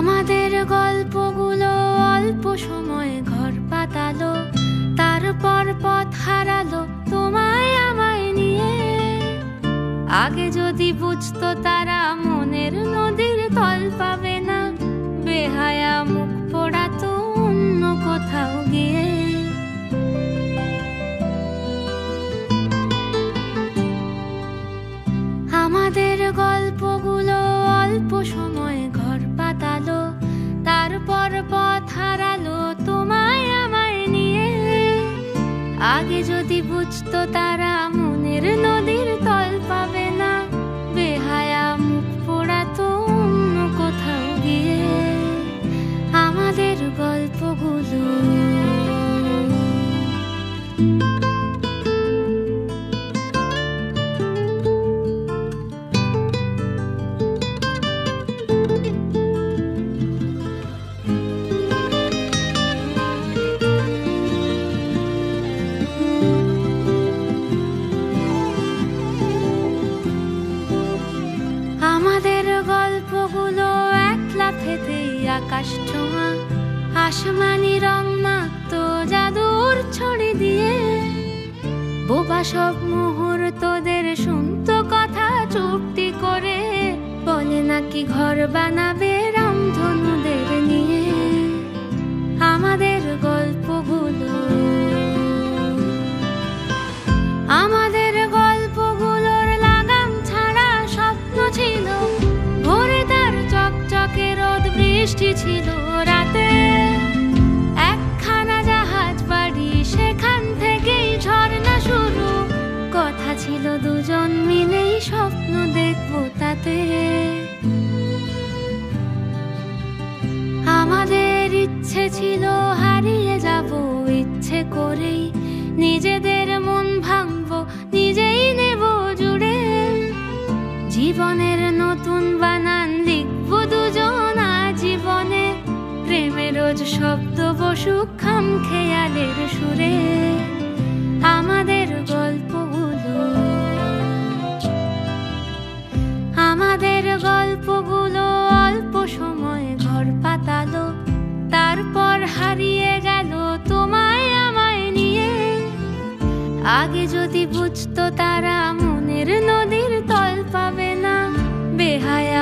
আমাদের গল্পগুলো অল্প সময় ঘর পাতালো, তারপর পথ হারালো তোমায় আমায় নিয়ে। আগে যদি বুঝতো তারা মনের নদীর তল পাবে না, বেহায়া মুখ আগে যদি বুঝতো তারা মনের নদীর তল পাবে না। বেহায়া মুখ পোড়াতো অন্য কোথাও গিয়ে আমাদের গল্পগুলো। সব মুহূর্তদের শুনতো কথা চুপটি করে। বলে নাকি ঘর বানাবে রামধনুদের নিয়ে। আমাদের গল্পগুলো। আমাদের গল্পগুলোর লাগাম ছাড়া স্বপ্ন ছিল। ভোরে তার চকচকে রোদ বৃষ্টি ছিল। ইচ্ছে ছিল হারিয়ে যাব, ইচ্ছে করেই নিজেদের মন ভাঙবো, নিজেই নেব জুড়ে। জীবনের নতুন বানান লিখব দুজন জীবনে প্রেমের রোজ শব্দ বসুক খাম খেয়ালের সুরে। বুঝতো তারা মনের নদীর তল পাবে না। বেহায়া